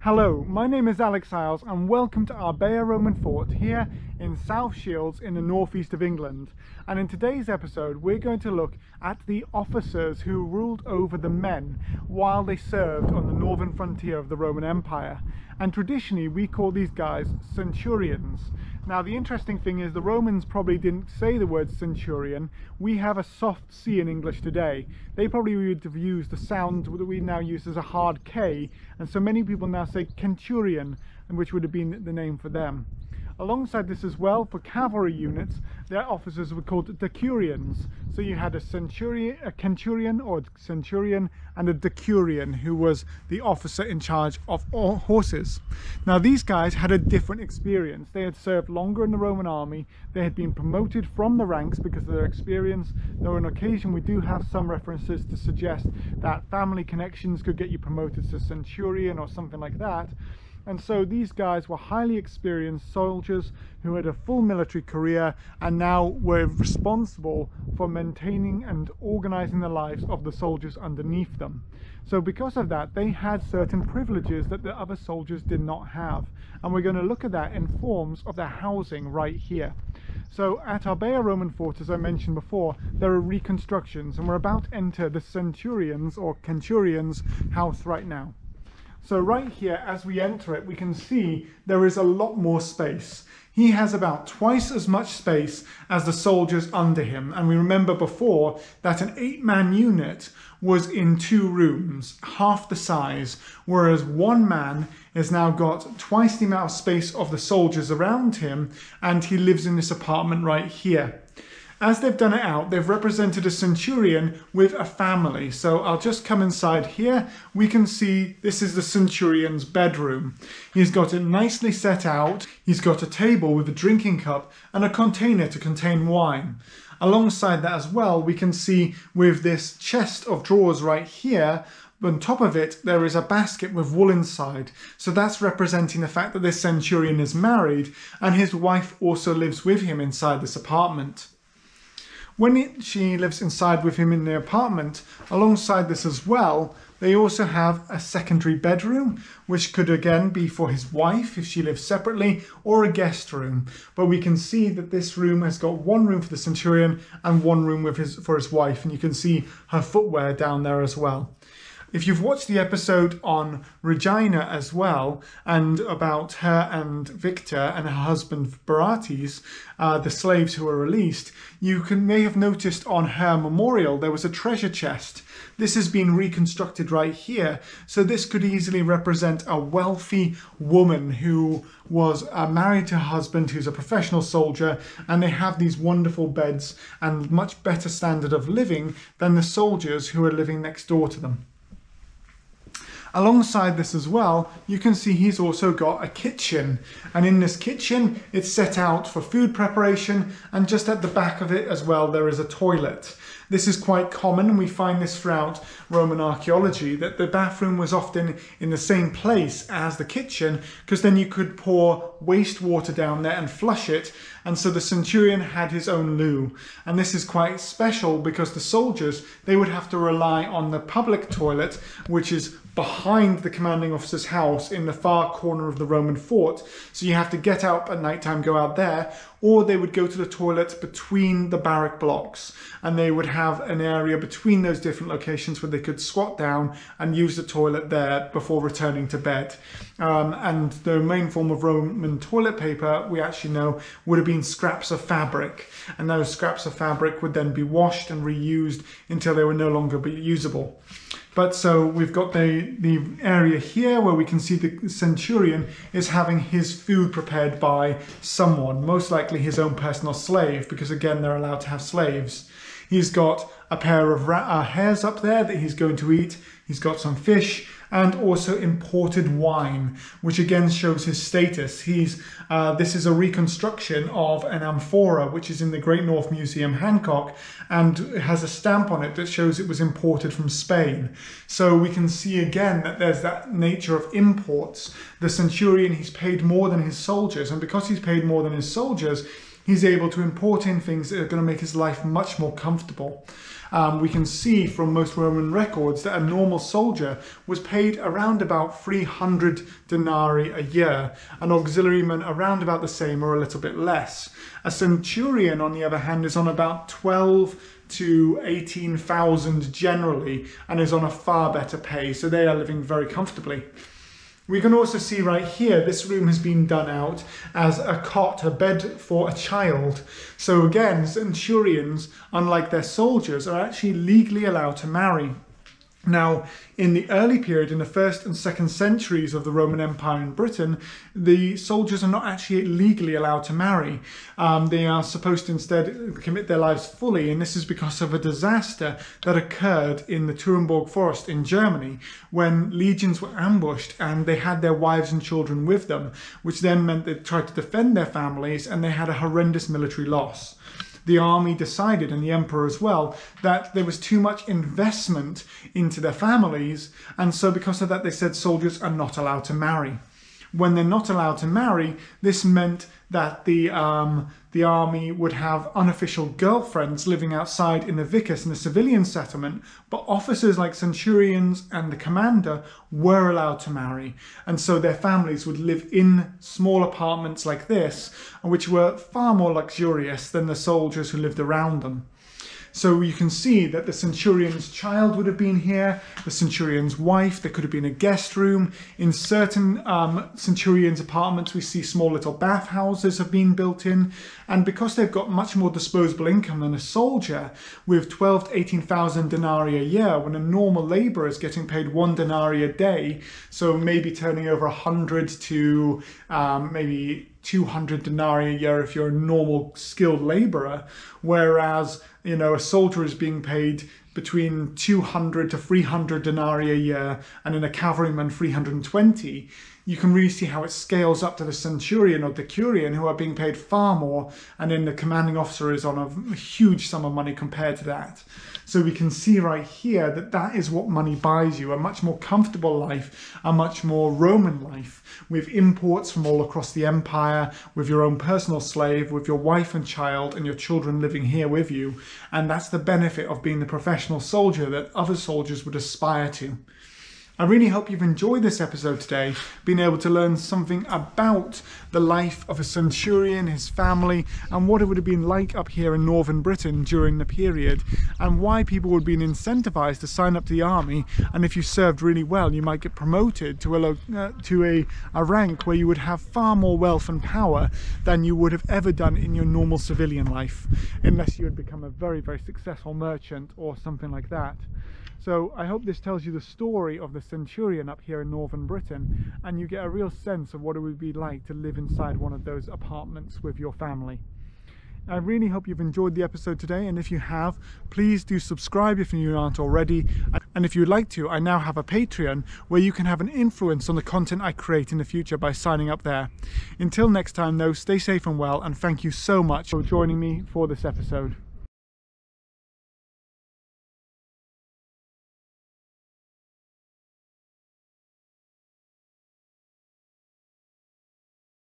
Hello, my name is Alex Iles and welcome to our Arbeia Roman Fort here in South Shields in the northeast of England. And in today's episode we're going to look at the officers who ruled over the men while they served on the northern frontier of the Roman Empire. And traditionally we call these guys centurions. Now the interesting thing is the Romans probably didn't say the word centurion. We have a soft C in English today. They probably would have used the sound that we now use as a hard K and so many people now say centurion which would have been the name for them. Alongside this as well, for cavalry units, their officers were called decurions. So you had a centurion, a centurion or centurion and a decurion who was the officer in charge of all horses. Now these guys had a different experience. They had served longer in the Roman army. They had been promoted from the ranks because of their experience. Though on occasion we do have some references to suggest that family connections could get you promoted to centurion or something like that. And so these guys were highly experienced soldiers who had a full military career and now were responsible for maintaining and organizing the lives of the soldiers underneath them. So because of that, they had certain privileges that the other soldiers did not have. And we're going to look at that in forms of their housing right here. So at Arbeia Roman Fort, as I mentioned before, there are reconstructions and we're about to enter the Centurions or Centurions house right now. So right here, as we enter it, we can see there is a lot more space. He has about twice as much space as the soldiers under him. And we remember before that an eight-man unit was in two rooms, half the size, whereas one man has now got twice the amount of space of the soldiers around him, and he lives in this apartment right here. As they've done it out, they've represented a centurion with a family. So I'll just come inside here. We can see this is the centurion's bedroom. He's got it nicely set out. He's got a table with a drinking cup and a container to contain wine. Alongside that as well, we can see with this chest of drawers right here, on top of it, there is a basket with wool inside. So that's representing the fact that this centurion is married and his wife also lives with him inside this apartment. When it, she lives inside with him in the apartment, alongside this as well, they also have a secondary bedroom, which could again be for his wife if she lives separately, or a guest room. But we can see that this room has got one room for the centurion and one room with his, for his wife, and you can see her footwear down there as well. If you've watched the episode on Regina as well, and about her and Victor and her husband Barates, uh, the slaves who were released, you can may have noticed on her memorial there was a treasure chest. This has been reconstructed right here, so this could easily represent a wealthy woman who was uh, married to a husband who's a professional soldier, and they have these wonderful beds and much better standard of living than the soldiers who are living next door to them. Alongside this as well, you can see he's also got a kitchen. And in this kitchen, it's set out for food preparation. And just at the back of it as well, there is a toilet. This is quite common. And we find this throughout Roman archaeology, that the bathroom was often in the same place as the kitchen, because then you could pour wastewater down there and flush it. And so the centurion had his own loo. And this is quite special because the soldiers, they would have to rely on the public toilet, which is behind the commanding officer's house in the far corner of the Roman fort. So you have to get up at night time, go out there, or they would go to the toilet between the barrack blocks and they would have an area between those different locations where they could squat down and use the toilet there before returning to bed. Um, and the main form of Roman toilet paper, we actually know, would have been scraps of fabric. And those scraps of fabric would then be washed and reused until they were no longer usable. But so we've got the, the area here where we can see the centurion is having his food prepared by someone, most likely his own personal slave, because again, they're allowed to have slaves. He's got a pair of uh, hares up there that he's going to eat. He's got some fish and also imported wine, which again shows his status. He's uh, this is a reconstruction of an amphora, which is in the Great North Museum, Hancock, and has a stamp on it that shows it was imported from Spain. So we can see again that there's that nature of imports. The centurion, he's paid more than his soldiers, and because he's paid more than his soldiers, he's able to import in things that are going to make his life much more comfortable. Um, we can see from most Roman records that a normal soldier was paid around about 300 denarii a year, an auxiliaryman around about the same or a little bit less. A centurion, on the other hand, is on about 12 to 18,000 generally and is on a far better pay, so they are living very comfortably. We can also see right here, this room has been done out as a cot, a bed for a child. So again, centurions, unlike their soldiers, are actually legally allowed to marry. Now, in the early period, in the first and second centuries of the Roman Empire in Britain, the soldiers are not actually legally allowed to marry. Um, they are supposed to instead commit their lives fully, and this is because of a disaster that occurred in the Teutoburg forest in Germany when legions were ambushed and they had their wives and children with them, which then meant they tried to defend their families and they had a horrendous military loss the army decided, and the emperor as well, that there was too much investment into their families, and so because of that, they said soldiers are not allowed to marry when they're not allowed to marry, this meant that the um, the army would have unofficial girlfriends living outside in the vicus in the civilian settlement, but officers like centurions and the commander were allowed to marry, and so their families would live in small apartments like this, which were far more luxurious than the soldiers who lived around them. So you can see that the centurion's child would have been here, the centurion's wife, there could have been a guest room. In certain um, centurion's apartments, we see small little bathhouses have been built in. And because they've got much more disposable income than a soldier, with 12 to 18,000 denarii a year, when a normal labourer is getting paid one denarii a day, so maybe turning over 100 to um, maybe 200 denarii a year if you're a normal skilled labourer, whereas you know a soldier is being paid between 200 to 300 denarii a year and in a cavalryman 320 you can really see how it scales up to the centurion or decurion who are being paid far more and then the commanding officer is on a huge sum of money compared to that. So we can see right here that that is what money buys you, a much more comfortable life, a much more Roman life with imports from all across the empire, with your own personal slave, with your wife and child and your children living here with you. And that's the benefit of being the professional soldier that other soldiers would aspire to. I really hope you've enjoyed this episode today, being able to learn something about the life of a centurion, his family, and what it would have been like up here in northern Britain during the period, and why people would be incentivized to sign up to the army. And if you served really well, you might get promoted to a uh, to a, a rank where you would have far more wealth and power than you would have ever done in your normal civilian life, unless you had become a very, very successful merchant or something like that. So I hope this tells you the story of the centurion up here in northern Britain and you get a real sense of what it would be like to live inside one of those apartments with your family. I really hope you've enjoyed the episode today and if you have, please do subscribe if you aren't already and if you'd like to, I now have a Patreon where you can have an influence on the content I create in the future by signing up there. Until next time though, stay safe and well and thank you so much for joining me for this episode.